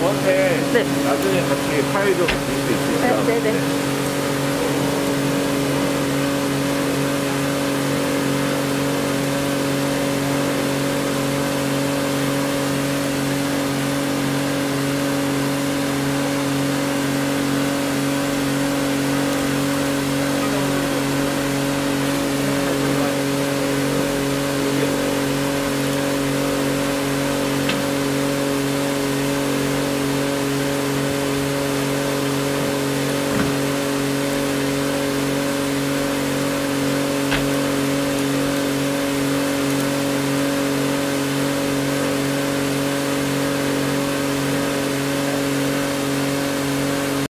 저한테 네. 나중에 같이 파일 좀줄수 있을까요? 네, 네, 네.